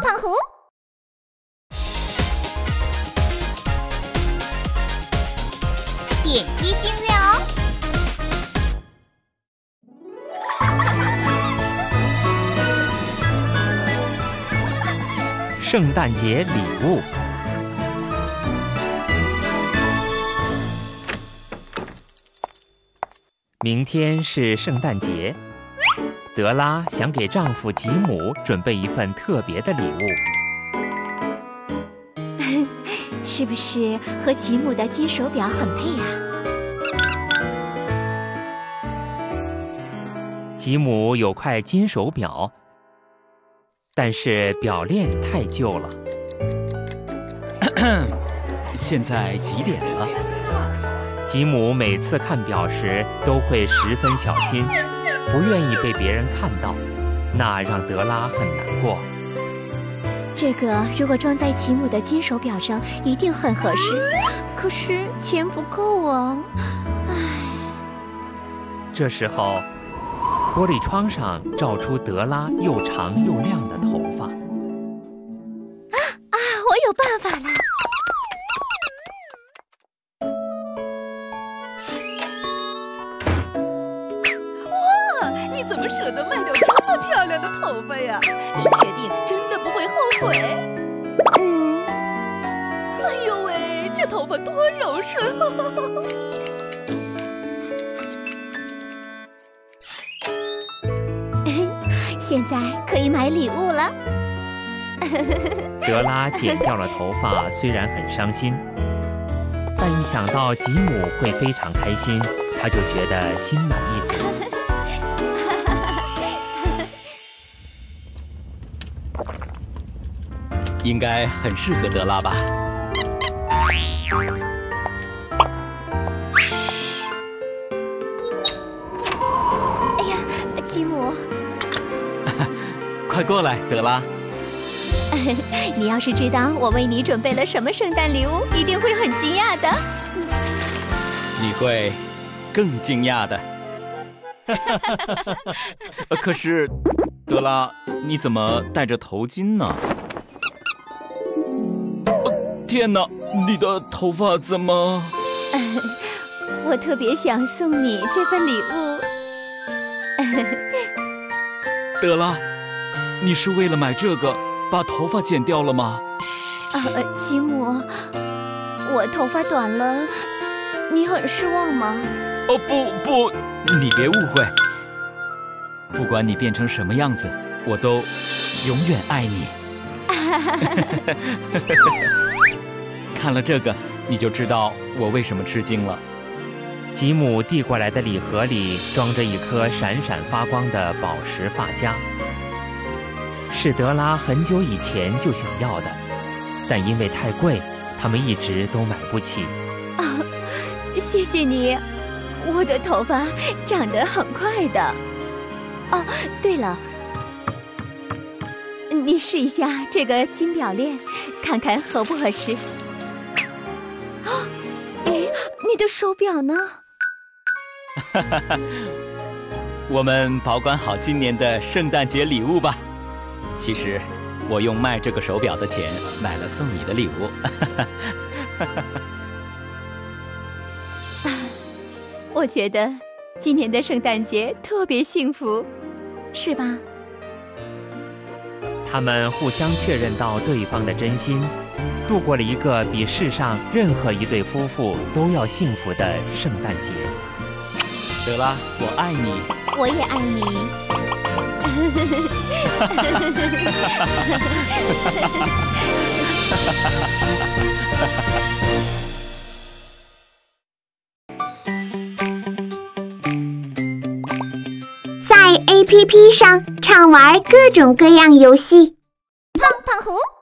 胖虎，点击订阅哦。圣诞节礼物。明天是圣诞节，德拉想给丈夫吉姆准备一份特别的礼物。是不是和吉姆的金手表很配呀、吉姆有块金手表，但是表链太旧了。现在几点了？吉姆每次看表时都会十分小心，不愿意被别人看到，那让德拉很难过。这个如果装在吉姆的金手表上，一定很合适。可是钱不够啊！唉，这时候，玻璃窗上照出德拉又长又亮的头发。啊，我有办法了！舍得卖掉这么漂亮的头发呀？你确定真的不会后悔？嗯，哎呦喂，这头发多柔顺哦！现在可以买礼物了。德拉剪掉了头发，虽然很伤心，但一想到吉姆会非常开心，他就觉得心满意足。应该很适合德拉吧？哎呀，吉姆，快过来，德拉。你要是知道我为你准备了什么圣诞礼物，一定会很惊讶的。你会更惊讶的。呃 可是，德拉，你怎么戴着头巾呢？呃天哪，你的头发怎么…… 我特别想送你这份礼物。得了，你是为了买这个把头发剪掉了吗？啊，吉姆，我头发短了，你很失望吗？哦不不，你别误会。不管你变成什么样子，我都永远爱你。看了这个，你就知道我为什么吃惊了。吉姆递过来的礼盒里装着一颗闪闪发光的宝石发夹，是德拉很久以前就想要的，但因为太贵，他们一直都买不起。啊，谢谢你，我的头发长得很快的。哦，对了，你试一下这个金表链，看看合不合适。的手表呢？我们保管好今年的圣诞节礼物吧。其实，我用卖这个手表的钱买了送你的礼物。我觉得今年的圣诞节特别幸福，是吧？他们互相确认到对方的真心，度过了一个比世上任何一对夫妇都要幸福的圣诞节。德拉，我爱你。我也爱你。在 APP 上畅玩各种各样游戏。胖胖虎。